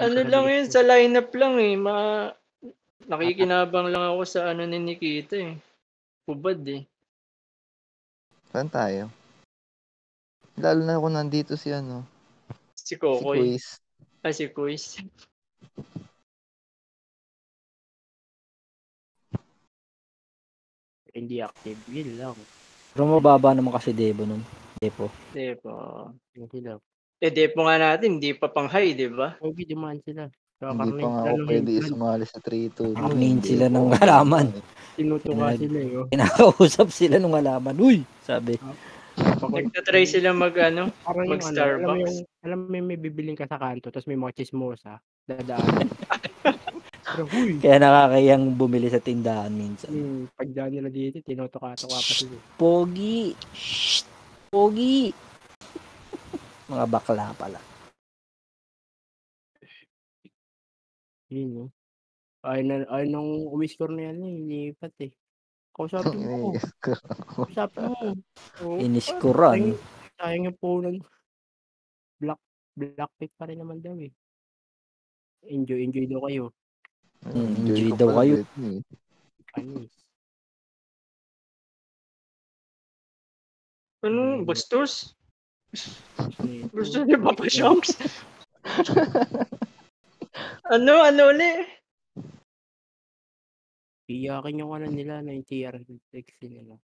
Ano lang yun, sa lineup lang eh. Ma... Nakikinabang lang ako sa ano ni Nikita eh. Hubad eh. Saan tayo? Lalo na kung nandito si ano, Si si Kokoy. Quiz. Ah, si Quiz. Hindi active. Yun lang. Pero mababa naman kasi Devo nun. Depo. Depo. Yun sila. Eh, depo nga natin, hindi pa pang high, di ba? Okay, dumaan sila. Hindi pa nga ako pwede sumali sa 3-2. Ang main sila ng halaman. Tinutuka sila eh. Oh. Kinakausap sila nung halaman. Uy! Sabi. Pakul- Nagtatry sila mag ano. Parang yung ano, alam mo Mag-Starbucks. yung, alam mo yung may bibiling ka sa kanto, tapos may mga chismosa, dadaan. Pero huy, Kaya nakakayang bumili sa tindahan minsan. yung pagdaan nila dito, tinutuka-tuka pa sila. Pogi! Shh! Pogi! Mga bakla pala. Yun, no? Ay, na, ay nung umiscore na yan, eh, lipat eh. Kausapin mo. Kausapin mo. Oo. Iniskuran. Sayang, sayang yung punan. Black, black pick pa rin naman daw eh. Enjoy, enjoy daw kayo. Mm, enjoy daw kayo. Panis. Ano, bastos? Gusto niyo ba pa, Shams? ano, ano ulit? Iyakin yung ano nila, 90 TR sexy nila.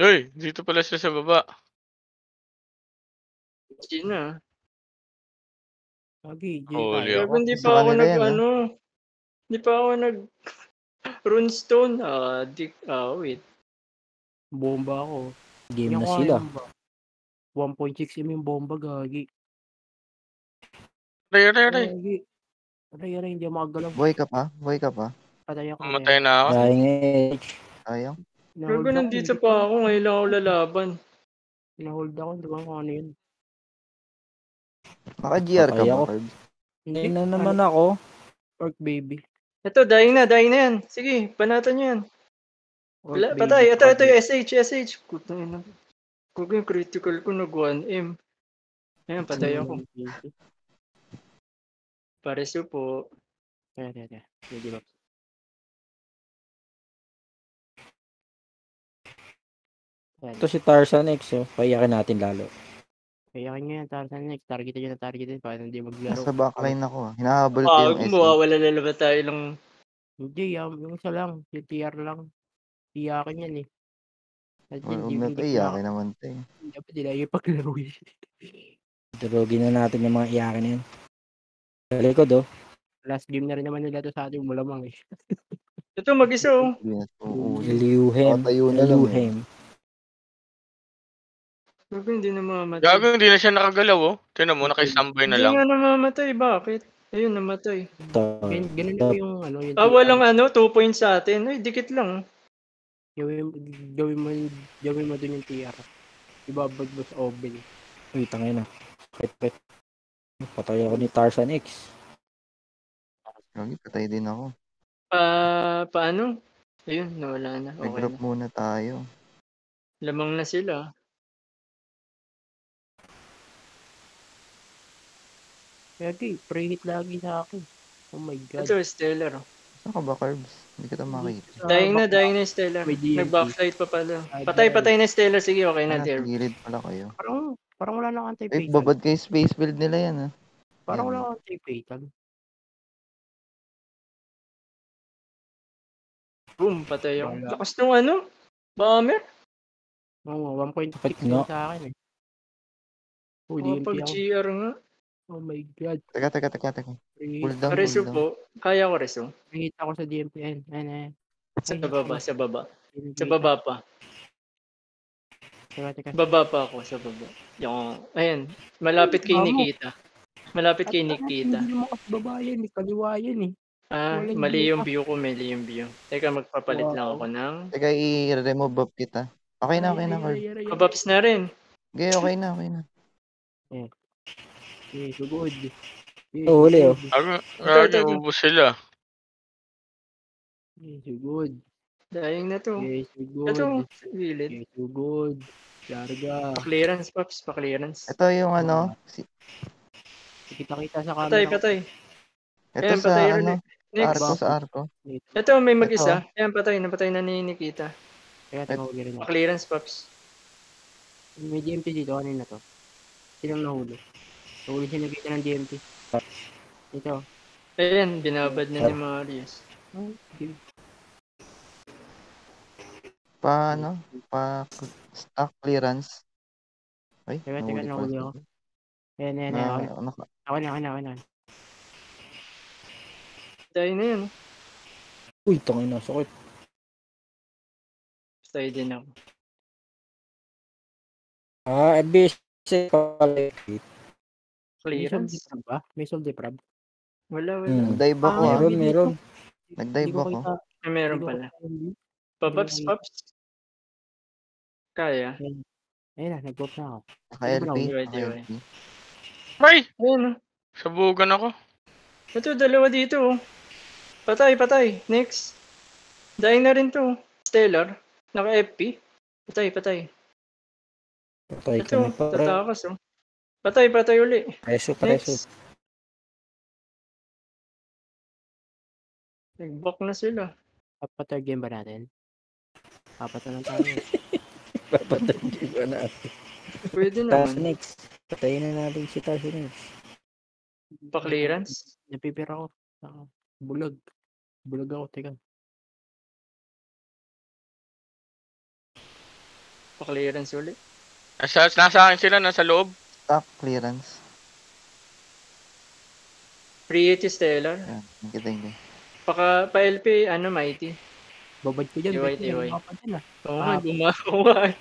Uy, dito pala siya sa baba. Sino? Lagi, Holy ako. Ano, ah. Hindi pa ako nag, yan, ano, hindi pa ako nag, runestone, ah, di, ah, wait. Bomba ako. Game na sila. Bomba. 1.6M yung bomba, gagi. Aray, aray, aray. Gagi. Aray, aray, hindi ako makagalaw. Buhay ka pa? Buhay ka pa? Patay ako. Mamatay na ako. Dying edge. Ayaw. Pero nandito pa ako, ngayon lang ako lalaban. Nahold ako, hindi ko alam kung ano yun. Naka-GR ka Patay ako. Hindi na naman ako. Orc baby. Ito, dying na, dying na yan. Sige, panatan nyo yan. Wala, patay. Ito, orc ito, baby. SH, SH. Puta yun. Kung yung critical ko nag 1M. Ayan, patay ako. Pareso po. Kaya, kaya, kaya. Hindi ba? Ayan. Ito si Tarzan X. Oh. Payakin natin lalo. Kaya kanya yan, Tarzan next. Targetin nyo na targetin para hindi maglaro. Nasa backline ako. ah. Hinahabol ko yung SE. mawawala na naman tayo lang. Hindi, yung, yung isa lang. Yung TR lang. Iyakin yan eh. Yun, di- na hindi to, iyakin na- naman to eh. Dapat nila yung paglaro eh. Durugin na natin yung mga iyakin na yun. Sa likod oh. Last game na rin naman nila to sa ating mulamang eh. Ito, mag-isa oh. Hindi. Liuhem. Nakatayo na lang. eh. Liuhem. Gago, hindi na mamamatay. Gago, hindi na siya nakagalaw, oh. Tinan mo, nakistambay na Hindi lang. nga namamatay. Bakit? Ayun, namatay. Ito. Ganun na yung ano. Yung Ah, walang ano, 2 points sa atin. Ay, dikit lang. Gawin, gawin mo, gawin mo dun yung TR. Ibabag mo sa oven. Uy, tangin na. Wait, wait. Patay ako ni Tarzan X. Gagi, patay din ako. Pa, paano? Ayun, nawala na. Okay Nag-drop na. muna tayo. Lamang na sila. Di, pre-hit lagi sa akin. Oh my god. Ito, Stellar. oh. Saan ka ba, Carbs? Hindi kita makita. Dying na, dying na Stellar. May DNT. Nag-backflight pa pala. Ah, Patay, patay na Stellar. Sige, okay na, Ah, dear. nasa gilid pala kayo. Parang, parang wala nang Eh, anti-fatal. babad kayo space build nila yan ah. Parang wala nang anti-fatal. Boom, patay ako. Wala. Lakas nung ano? Bomber? Oo, 1.6 Bakit lang nga? sa akin eh. Oh, Oh, DMP pag ako. GR nga. Oh my god. Teka, teka, teka, teka. Pull down, pull down. po. Kaya ko reso. Pre-hit ako sa DMPN. Ayan, ayan. Sa Ay, baba, ay, sa baba. ay, Sa baba pa. Teka, teka. Baba pa ako, sa baba. Yung, ayan. Malapit kay Mamo. Nikita. Malapit kay At- at Nikita. Hindi mo kasi baba yan eh. Kaliwa yan eh. Ah, Walang mali yung view ko, mali yung view. Teka, magpapalit lang ako ng... Teka, i-remove buff kita. Okay na, okay na, Ay, Carb. ay, ay, ay, ay. Pabaps na rin. Okay, okay na, okay na. Eh, so good. Oh, huli, oh. good. Gago, ito, ito. ubus sila. Eh, so good. Dahing na to. Eh, so good. Ito, gilid. Eh, so good. Larga. Pa-clearance, Paps, pa-clearance. Ito yung ano, si, Kita-kita sa camera. Patay, patay. Ito Ayan, sa patay ano. Next. arko sa arko. Ito, may mag-isa. Ayan, patay. Napatay na ni Nikita. Kaya ako. Pa-clearance, Pops. May DMT dito, kanina to. Sinong nahuli? Nahuli siya nakita ng DMT. Ito. Ayan, binabad na ni Marius. Okay. Pa ano, pa stock clearance. Ay, Teka, teka, nahuli ako. Ayan, ayan, Na, ayan. ano, Ako na, ako na, ako na. Patay na yun. Uy, tangin na, sakit. Patay din ako. Ah, ebis. pala. May soul Clearance? ba? May soul deprab? Wala, wala. Hmm. nag-dive ako. Ah, ah. Meron, meron. Nag-dive ako. Ay, meron pala. ko- Pops. Kaya. Ayun na, nag-vote na ako. Naka-LP. Naka-LP. Ay! Ayun, oh. Sabugan ako. Ito, dalawa dito. oh. Patay, patay. Next. Dying na rin to. Stellar. Naka-FP. Patay, patay. Patay Ito, kami pa. tatakas oh. Patay, patay uli. Preso, preso. Next. Nag-back na sila. Apat third game ba natin? Apat na lang tayo. Papatay ba na? Pwede naman. next. Patayin na natin si Taas next. Pa-clearance. Napipira ako. Ah, bulag. Bulag ako, teka. Pa-clearance uli. Nasa, nasa akin sila, nasa loob. Stock clearance. Pre-80 Stellar. Yan, nakita hindi. Paka, pa-LP, ano, Mighty. Babad ko dyan. Yung mga dyan, ah? Oo nga, gumawa.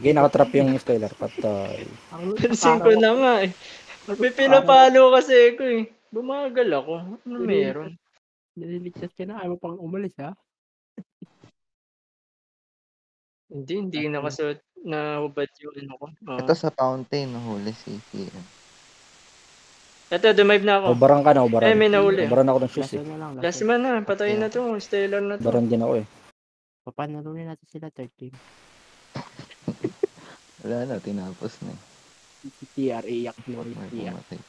Sige, nakatrap yung Stellar. Patay. Ang Pansin ko na nga eh. May pinapalo kasi ko eh. Bumagal ako. Ano meron? Nililigtas ka na. Ayaw mo pang umalis, ha? Hindi, hindi nakasuot na hubad yung ano ko. Oo. Ito sa fountain, nahuli si PM. Ito, dumive na ako. Obaran ka na, obaran. Eh, may nahuli. Obaran ako ng shoes Last eh. na lang. Last Last one. man na, patayin na to. Stellar na to. Obaran din ako eh. Papanalunin natin sila third game. Wala na, tinapos na eh. Si TR, iyak mo rin. May TR. pumatay.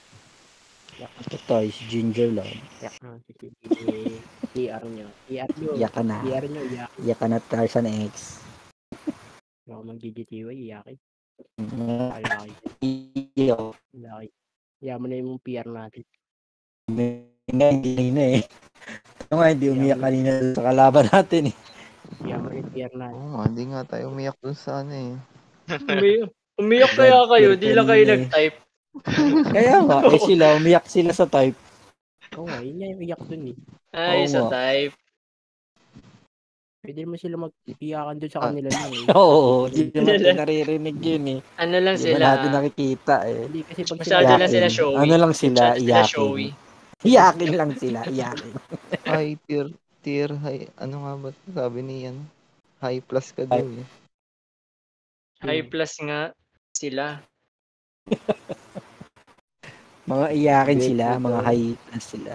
Patay, si Ginger lang. Iyak na. Si TR nyo. TR nyo. Iyak na. TR nyo, iyak. Iyak ka na Tarzan X. Ako mag-GGTY, iyakin. Mm, Alaki. Iyak. Alaki. Yaman na yung PR natin. Nga, hindi na eh. Ito nga, hindi umiyak kanina sa kalaban natin eh. Yaman na yung PR natin. Oo hindi nga tayo umiyak dun sa ano eh. Umi- umiyak kaya kayo, di lang kayo eh. nag-type. Kaya nga, eh sila, umiyak sila sa type. Oo nga, yun nga yung iyak dun eh. Ay, Oo sa nga. type. Pwede naman sila mag-iyakan dun sa Ah. kanila lang eh. Oo, hindi naman natin naririnig yun eh. Ano lang Hindi sila. natin nakikita eh. Hindi kasi pag Masyado sila, lang sila Iyakin. showy. Ano lang sila, Masyado showy. iyakin. Iyakin lang sila, iyakin. High tier, tier high, ano nga ba sabi ni ano? High plus ka daw eh. High plus nga sila. Mga iyakin sila, mo mga high class sila.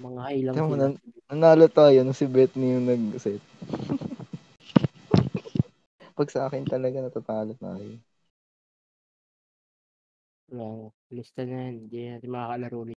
Mga high lang sila. nan- nanalo tayo nung si Bethany yung nag-set. Pag sa akin talaga natatalo tayo. Wow, lista na yan. Hindi natin makakalaro